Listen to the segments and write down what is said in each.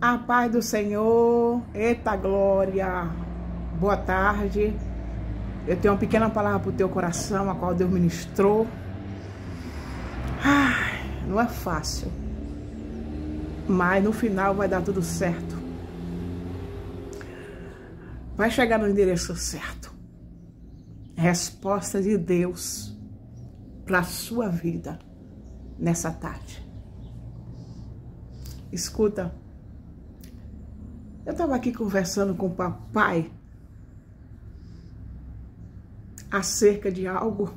A paz do Senhor, eita glória, boa tarde. Eu tenho uma pequena palavra para o teu coração, a qual Deus ministrou. Ai, não é fácil, mas no final vai dar tudo certo. Vai chegar no endereço certo. Resposta de Deus para a sua vida nessa tarde. Escuta. Eu estava aqui conversando com o papai acerca de algo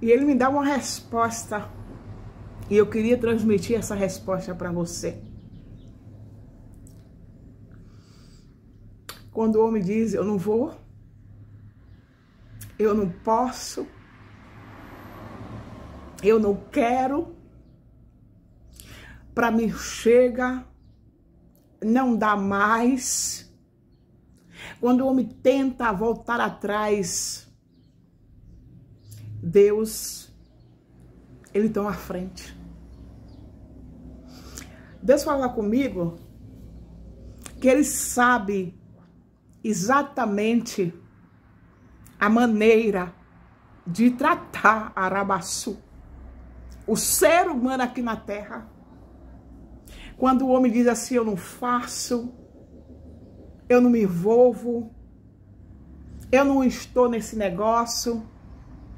e ele me dá uma resposta e eu queria transmitir essa resposta para você. Quando o homem diz eu não vou, eu não posso, eu não quero, para mim chega não dá mais. Quando o homem tenta voltar atrás, Deus, ele toma à frente. Deus fala comigo que ele sabe exatamente a maneira de tratar Arabaçu, o ser humano aqui na terra. Quando o homem diz assim, eu não faço, eu não me envolvo, eu não estou nesse negócio,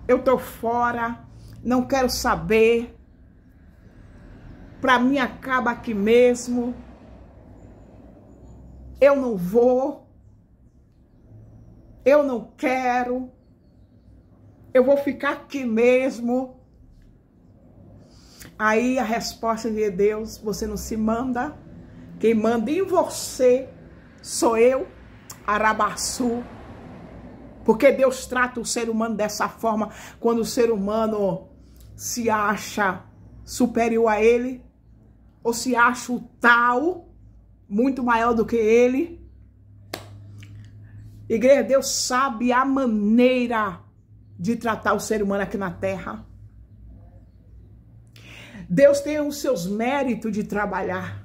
eu estou fora, não quero saber, para mim acaba aqui mesmo, eu não vou, eu não quero, eu vou ficar aqui mesmo. Aí a resposta de Deus, você não se manda. Quem manda em você sou eu, Arabaçu. Porque Deus trata o ser humano dessa forma quando o ser humano se acha superior a ele ou se acha o tal muito maior do que ele. Igreja, Deus sabe a maneira de tratar o ser humano aqui na terra. Deus tem os seus méritos de trabalhar.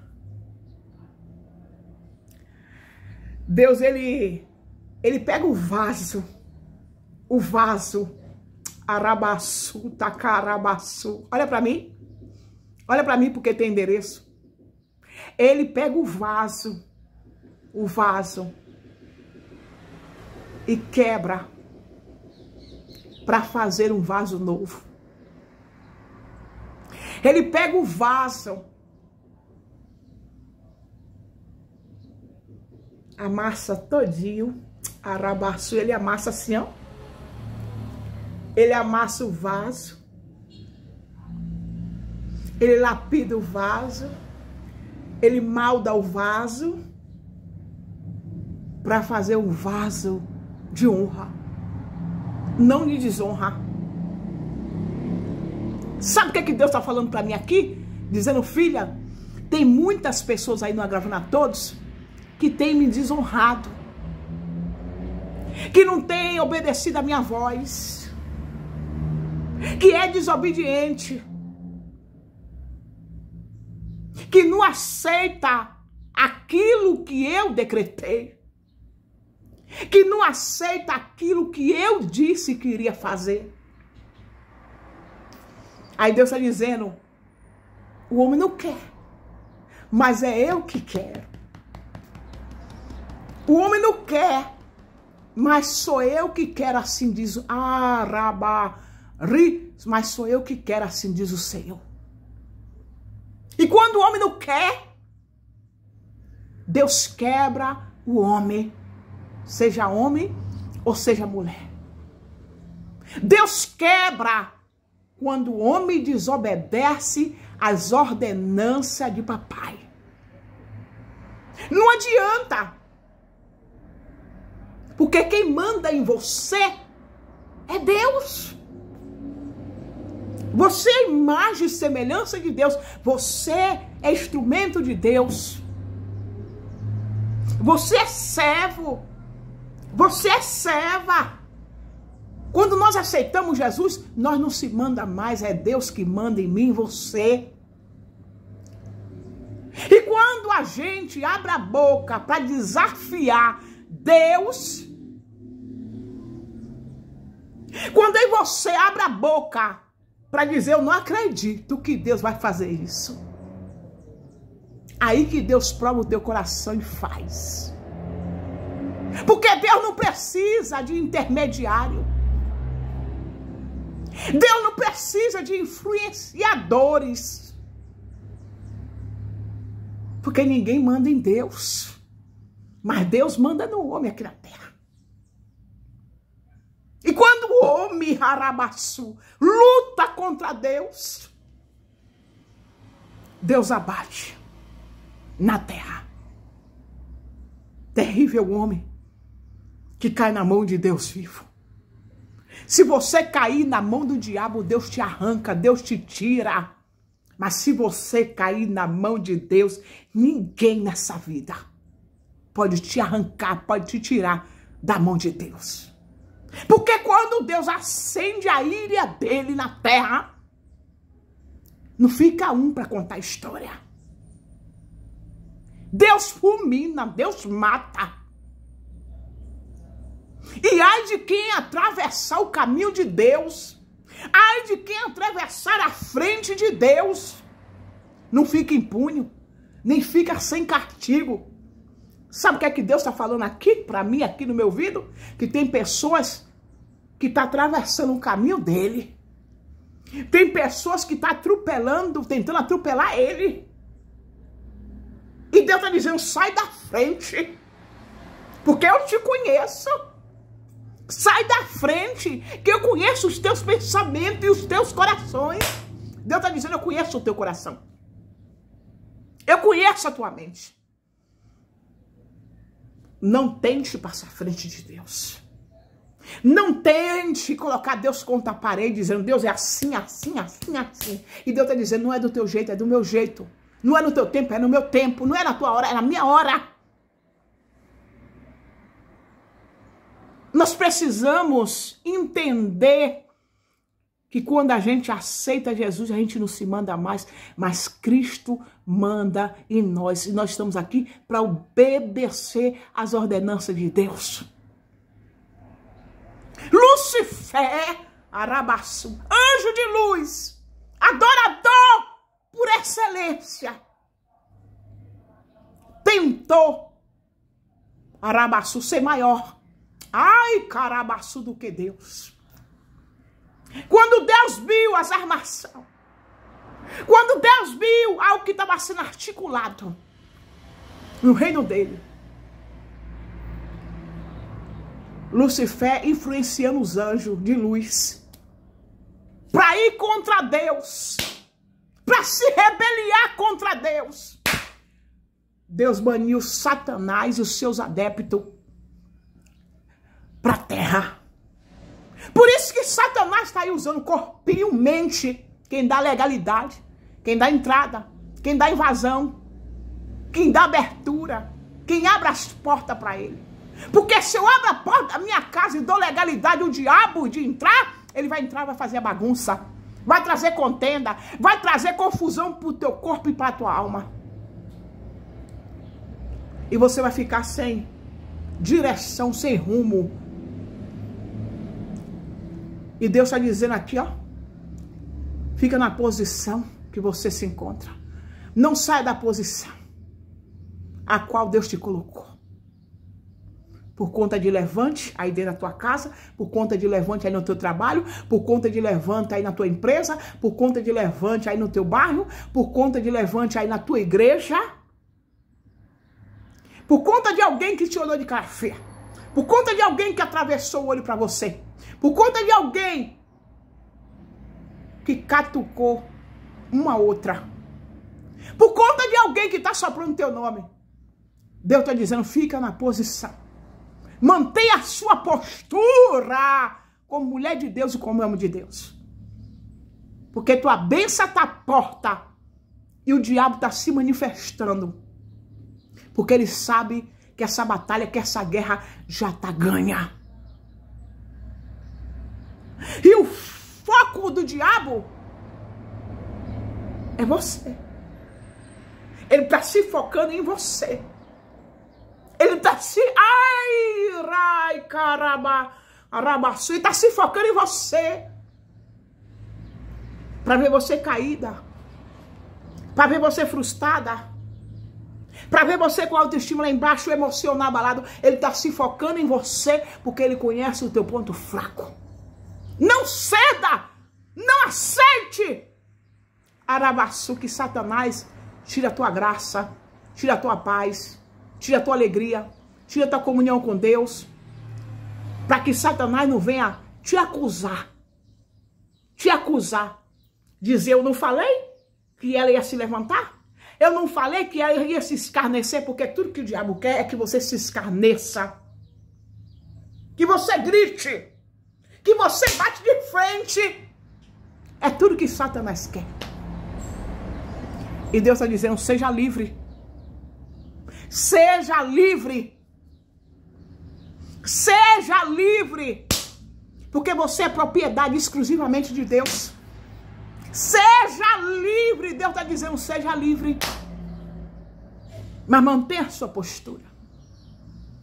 Deus, ele, ele pega o vaso, o vaso, arabaçu, tacarabaçu. Olha para mim. Olha para mim porque tem endereço. Ele pega o vaso, o vaso, e quebra para fazer um vaso novo. Ele pega o vaso, amassa todinho, arabaçu, ele amassa assim, ó. Ele amassa o vaso. Ele lapida o vaso. Ele malda o vaso para fazer um vaso de honra, não de desonra. Sabe o que, é que Deus está falando para mim aqui? Dizendo, filha, tem muitas pessoas aí no Agravando a Todos que têm me desonrado, que não têm obedecido a minha voz, que é desobediente, que não aceita aquilo que eu decretei, que não aceita aquilo que eu disse que iria fazer. Aí Deus está dizendo: o homem não quer, mas é eu que quero. O homem não quer, mas sou eu que quero, assim diz Arabari, mas sou eu que quero, assim diz o Senhor. E quando o homem não quer, Deus quebra o homem, seja homem ou seja mulher. Deus quebra quando o homem desobedece às ordenanças de papai. Não adianta. Porque quem manda em você é Deus. Você é imagem e semelhança de Deus. Você é instrumento de Deus. Você é servo. Você é serva. Quando nós aceitamos Jesus, nós não se manda mais, é Deus que manda em mim você. E quando a gente abre a boca para desafiar Deus, quando aí você abre a boca para dizer eu não acredito que Deus vai fazer isso. Aí que Deus prova o teu coração e faz. Porque Deus não precisa de intermediário. Deus não precisa de influenciadores. Porque ninguém manda em Deus. Mas Deus manda no homem aqui na terra. E quando o homem, Harabaçu, luta contra Deus, Deus abate na terra. Terrível homem que cai na mão de Deus vivo. Se você cair na mão do diabo, Deus te arranca, Deus te tira. Mas se você cair na mão de Deus, ninguém nessa vida pode te arrancar, pode te tirar da mão de Deus. Porque quando Deus acende a ira dele na terra, não fica um para contar a história. Deus fulmina, Deus mata. E ai de quem atravessar o caminho de Deus. Ai de quem atravessar a frente de Deus. Não fica impune, nem fica sem castigo. Sabe o que é que Deus está falando aqui, para mim, aqui no meu ouvido? Que tem pessoas que estão tá atravessando o caminho dele. Tem pessoas que estão tá atropelando, tentando atropelar ele. E Deus está dizendo, sai da frente. Porque eu te conheço. Sai da frente, que eu conheço os teus pensamentos e os teus corações. Deus está dizendo, eu conheço o teu coração. Eu conheço a tua mente. Não tente passar frente de Deus. Não tente colocar Deus contra a parede, dizendo, Deus é assim, assim, assim, assim. E Deus está dizendo, não é do teu jeito, é do meu jeito. Não é no teu tempo, é no meu tempo. Não é na tua hora, é na minha hora. Nós precisamos entender que quando a gente aceita Jesus, a gente não se manda mais, mas Cristo manda em nós. E nós estamos aqui para obedecer às ordenanças de Deus. Lucifer, Arabaçu, anjo de luz, adorador por excelência, tentou Arabaçu ser maior. Ai, carabaçu do que Deus. Quando Deus viu as armações, quando Deus viu algo que estava sendo articulado no reino dele, Lucifer influenciando os anjos de luz para ir contra Deus, para se rebeliar contra Deus. Deus baniu Satanás e os seus adeptos para a terra. Por isso que Satanás está aí usando corpinho, mente, quem dá legalidade, quem dá entrada, quem dá invasão, quem dá abertura, quem abre as portas para ele. Porque se eu abro a porta da minha casa e dou legalidade ao diabo de entrar, ele vai entrar e vai fazer a bagunça. Vai trazer contenda, vai trazer confusão para o teu corpo e para a tua alma. E você vai ficar sem direção, sem rumo, e Deus está dizendo aqui, ó. Fica na posição que você se encontra. Não saia da posição a qual Deus te colocou. Por conta de levante aí dentro da tua casa, por conta de levante aí no teu trabalho, por conta de levante aí na tua empresa, por conta de levante aí no teu bairro, por conta de levante aí na tua igreja, por conta de alguém que te olhou de cara por conta de alguém que atravessou o olho para você, por conta de alguém que catucou uma outra. Por conta de alguém que está soprando teu nome. Deus está dizendo, fica na posição. Mantenha a sua postura como mulher de Deus e como amo de Deus. Porque tua bênção está à porta e o diabo está se manifestando. Porque ele sabe que essa batalha, que essa guerra já está ganha. E o foco do diabo é você. Ele está se focando em você. Ele está se. Ai, rai, caraba, arabaçu. Ele está se focando em você. Para ver você caída. Para ver você frustrada. Para ver você com autoestima lá embaixo, emocional abalado. Ele está se focando em você porque ele conhece o teu ponto fraco. Não ceda! Não aceite! Arabaçu, que Satanás tira a tua graça, tira a tua paz, tira a tua alegria, tira a tua comunhão com Deus, para que Satanás não venha te acusar, te acusar, dizer, eu não falei que ela ia se levantar? Eu não falei que ela ia se escarnecer, porque tudo que o diabo quer é que você se escarneça, que você grite, que você bate de frente, é tudo que Satanás quer. E Deus está dizendo: seja livre. Seja livre. Seja livre. Porque você é propriedade exclusivamente de Deus. Seja livre. Deus está dizendo: seja livre. Mas mantenha a sua postura.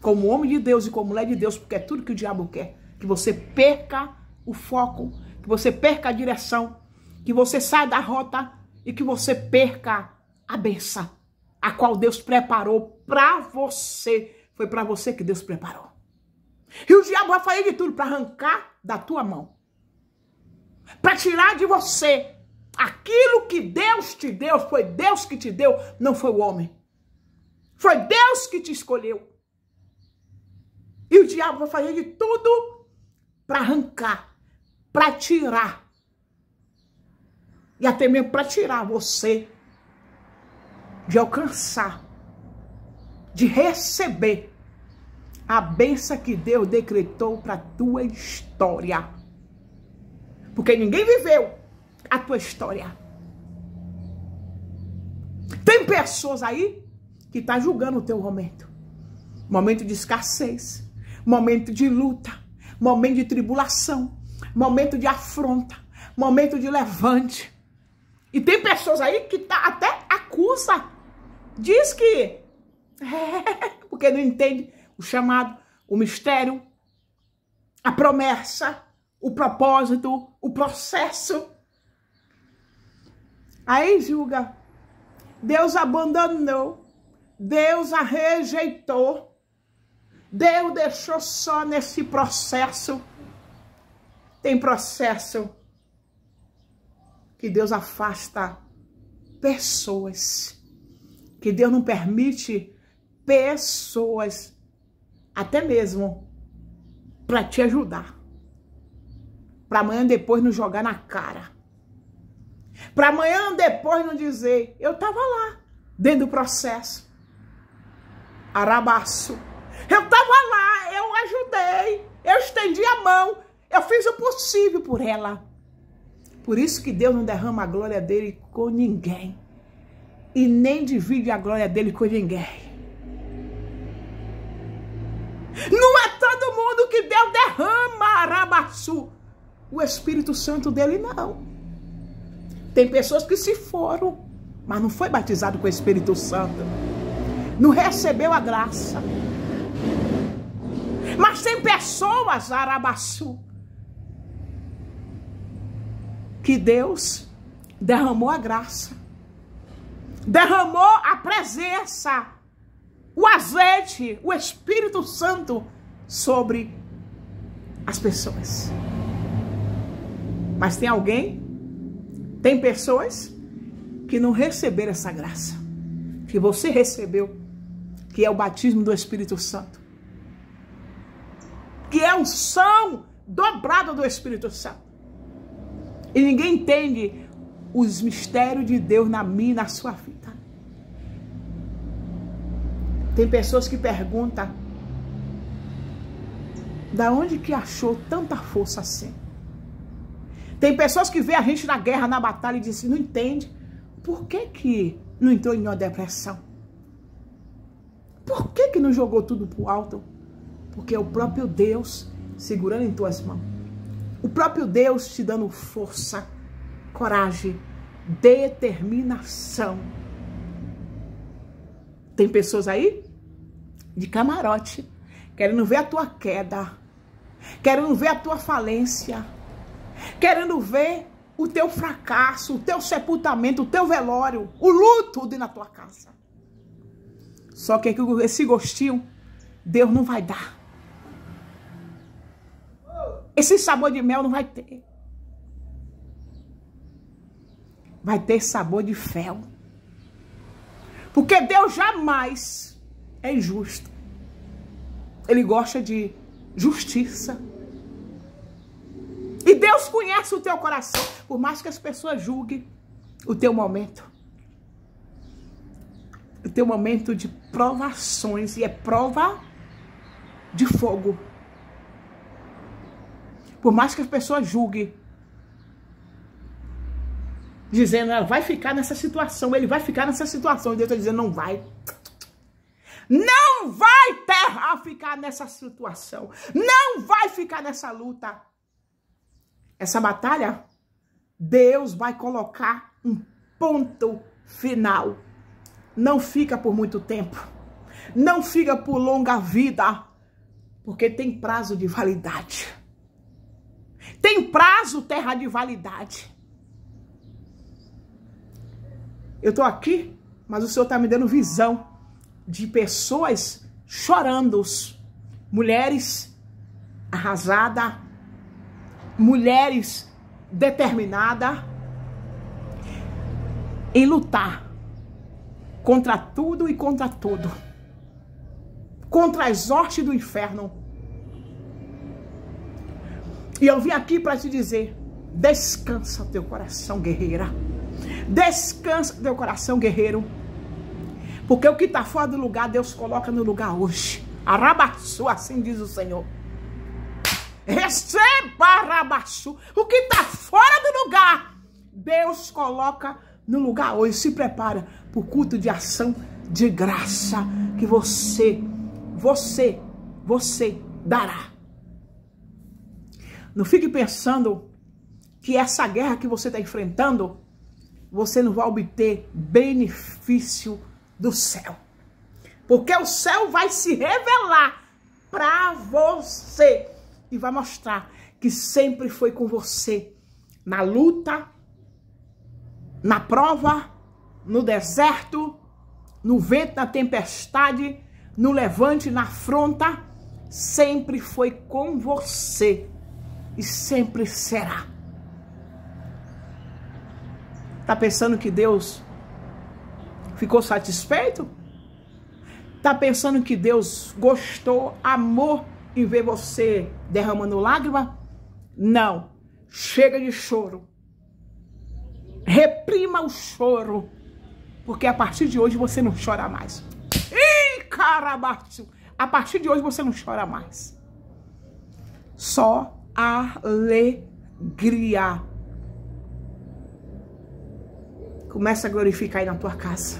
Como homem de Deus e como mulher de Deus, porque é tudo que o diabo quer. Que você perca o foco, que você perca a direção, que você saia da rota e que você perca a benção, a qual Deus preparou para você. Foi para você que Deus preparou. E o diabo vai fazer de tudo para arrancar da tua mão. Para tirar de você aquilo que Deus te deu, foi Deus que te deu, não foi o homem. Foi Deus que te escolheu. E o diabo vai fazer de tudo para arrancar, para tirar e até mesmo para tirar você de alcançar, de receber a benção que Deus decretou para tua história. Porque ninguém viveu a tua história. Tem pessoas aí que tá julgando o teu momento. Momento de escassez, momento de luta, momento de tribulação, momento de afronta, momento de levante. E tem pessoas aí que tá, até acusa. Diz que. É, porque não entende o chamado, o mistério, a promessa, o propósito, o processo. Aí julga. Deus abandonou. Deus a rejeitou. Deus deixou só nesse processo. Tem processo que Deus afasta pessoas, que Deus não permite pessoas, até mesmo para te ajudar, para amanhã depois não jogar na cara, para amanhã depois não dizer, eu estava lá, dentro do processo, arabaço, eu estava lá, eu ajudei, eu estendi a mão, eu fiz o possível por ela. Por isso que Deus não derrama a glória dele com ninguém. E nem divide a glória dele com ninguém. Não é todo mundo que Deus derrama, Arabaçu, o Espírito Santo dele, não. Tem pessoas que se foram, mas não foi batizado com o Espírito Santo. Não recebeu a graça. Pessoas, Arabaçu, que Deus derramou a graça, derramou a presença, o azeite, o Espírito Santo sobre as pessoas. Mas tem alguém, tem pessoas que não receberam essa graça, que você recebeu, que é o batismo do Espírito Santo, que é o som dobrado do Espírito Santo. E ninguém entende os mistérios de Deus na minha e na sua vida. Tem pessoas que perguntam da onde que achou tanta força assim? Tem pessoas que vê a gente na guerra, na batalha e dizem, não entende. Por que que não entrou em uma depressão? Por que que não jogou tudo pro alto? Porque é o próprio Deus segurando em tuas mãos. O próprio Deus te dando força, coragem, determinação. Tem pessoas aí de camarote, querendo ver a tua queda, querendo ver a tua falência, querendo ver o teu fracasso, o teu sepultamento, o teu velório, o luto de na tua casa. Só que esse gostinho, Deus não vai dar. Esse sabor de mel não vai ter. Vai ter sabor de fel. Porque Deus jamais é injusto. Ele gosta de justiça. E Deus conhece o teu coração, por mais que as pessoas julguem o teu momento. O teu momento de provações, e é prova de fogo. Por mais que as pessoas julguem, dizendo, ela vai ficar nessa situação, ele vai ficar nessa situação, e Deus está dizendo, não vai. Não vai terra ficar nessa situação. Não vai ficar nessa luta essa batalha, Deus vai colocar um ponto final. Não fica por muito tempo. Não fica por longa vida. Porque tem prazo de validade. Tem prazo, terra de validade. Eu tô aqui, mas o Senhor tá me dando visão de pessoas chorando. Mulheres arrasadas, mulheres determinadas em lutar contra tudo e contra tudo. Contra as hortes do inferno. E eu vim aqui para te dizer: descansa teu coração, guerreira. Descansa teu coração, guerreiro. Porque o que está fora do lugar, Deus coloca no lugar hoje. Arabaçu, assim diz o Senhor. Receba, Rabaçu. O que está fora do lugar, Deus coloca no lugar hoje. Se prepara para o culto de ação de graça que você, você, você dará. Não fique pensando que essa guerra que você está enfrentando, você não vai obter benefício do céu. Porque o céu vai se revelar para você e vai mostrar que sempre foi com você na luta, na prova, no deserto, no vento, na tempestade, no levante, na afronta, sempre foi com você e sempre será. Tá pensando que Deus ficou satisfeito? Tá pensando que Deus gostou, amou e ver você derramando lágrima? Não. Chega de choro. Reprima o choro. Porque a partir de hoje você não chora mais. Ih, carabaço! A partir de hoje você não chora mais. Só alegria. Começa a glorificar aí na tua casa.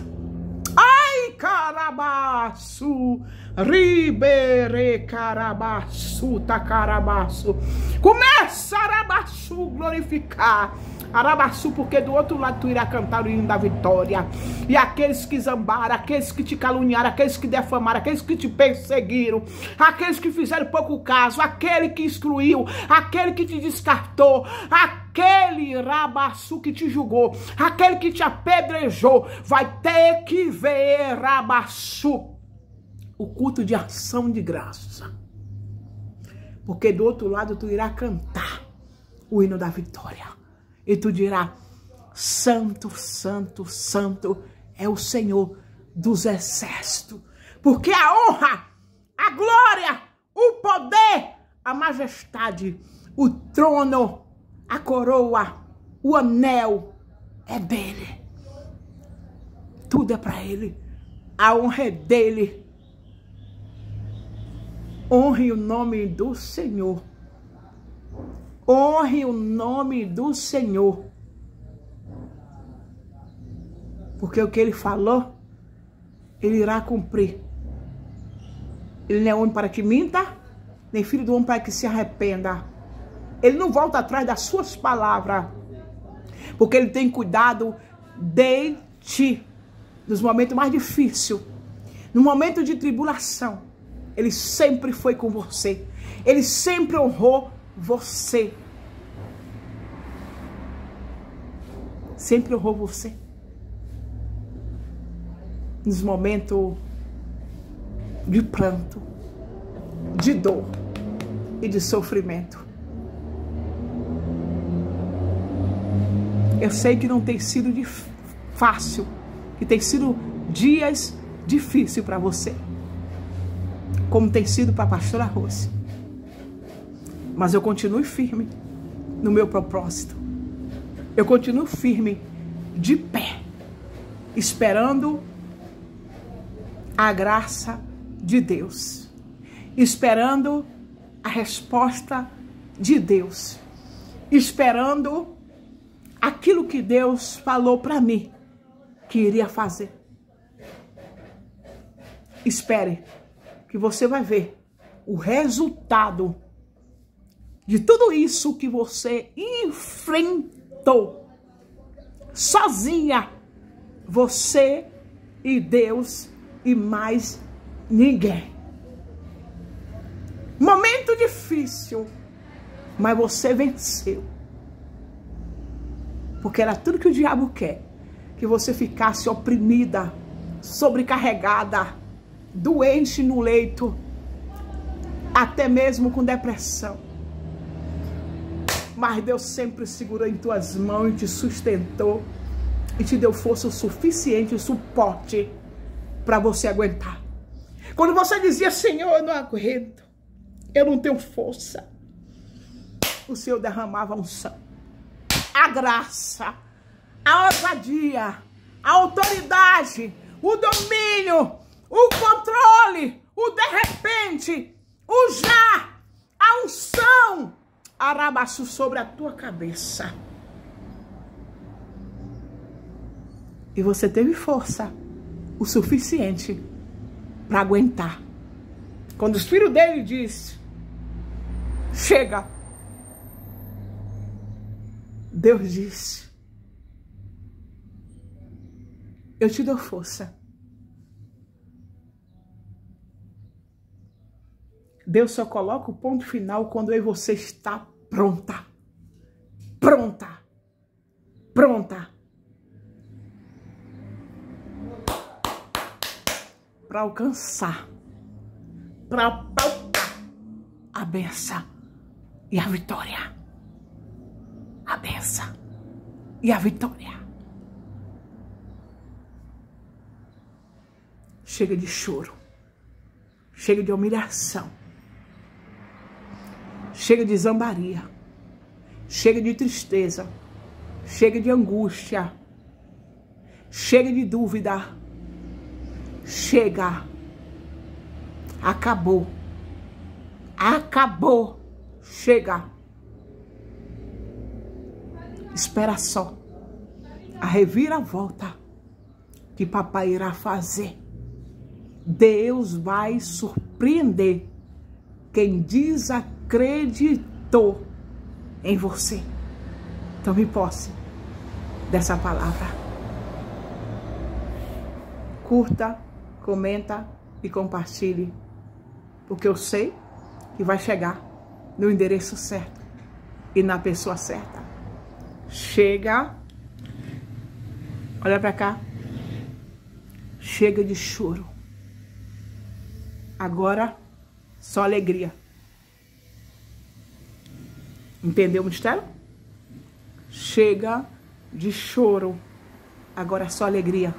Ai, carabaço! Ribere carabaçu, tacarabaçu. Começa arabaçu glorificar. Arabaçu, porque do outro lado tu irá cantar o hino da vitória. E aqueles que zambaram, aqueles que te caluniaram, aqueles que defamaram, aqueles que te perseguiram, aqueles que fizeram pouco caso, aquele que excluiu, aquele que te descartou, aquele rabaçu que te julgou, aquele que te apedrejou, vai ter que ver rabaçu o culto de ação de graça. Porque do outro lado tu irá cantar o hino da vitória. E tu dirá: Santo, Santo, Santo é o Senhor dos exércitos. Porque a honra, a glória, o poder, a majestade, o trono, a coroa, o anel é dele. Tudo é para ele. A honra é dele Honre o nome do Senhor. Honre o nome do Senhor. Porque o que ele falou, ele irá cumprir. Ele não é homem para que minta, nem filho do homem para que se arrependa. Ele não volta atrás das suas palavras. Porque ele tem cuidado de ti. Nos momentos mais difíceis. no momento de tribulação, Ele sempre foi com você. Ele sempre honrou você. Sempre honrou você. Nos momentos de pranto, de dor e de sofrimento. Eu sei que não tem sido fácil, que tem sido dias difíceis para você, como tem sido para a pastora Rose. Mas eu continuo firme no meu propósito. Eu continuo firme, de pé, esperando a graça de Deus, esperando a resposta de Deus, esperando aquilo que Deus falou para mim que iria fazer. Espere, que você vai ver o resultado de tudo isso que você enfrentou sozinha, você e Deus e mais ninguém. Momento difícil, mas você venceu. Porque era tudo que o diabo quer. Que você ficasse oprimida, sobrecarregada, doente no leito, até mesmo com depressão. Mas Deus sempre segurou em tuas mãos e te sustentou e te deu força o suficiente, o suporte para você aguentar. Quando você dizia, Senhor, eu não aguento, eu não tenho força, o Senhor derramava unção, a graça, a ousadia, a autoridade, o domínio, o controle, o de repente, o já, a unção, arabaço sobre a tua cabeça. E você teve força o suficiente para aguentar. Quando o filho dele disse: Chega. Deus disse: Eu te dou força. Deus só coloca o ponto final quando eu e você está pronta. Pronta. Pronta. para alcançar, para palpar a benção e a vitória. A benção e a vitória. Chega de choro. Chega de humilhação. Chega de zambaria. Chega de tristeza. Chega de angústia. Chega de dúvida Chega. Acabou. Acabou. Chega. Espera só a reviravolta que papai irá fazer. Deus vai surpreender quem desacreditou em você. Tome posse dessa palavra. Curta comenta e compartilhe, porque eu sei que vai chegar no endereço certo e na pessoa certa. Chega, olha para cá, chega de choro. Agora, só alegria. Entendeu o mistério? Chega de choro. Agora é só alegria.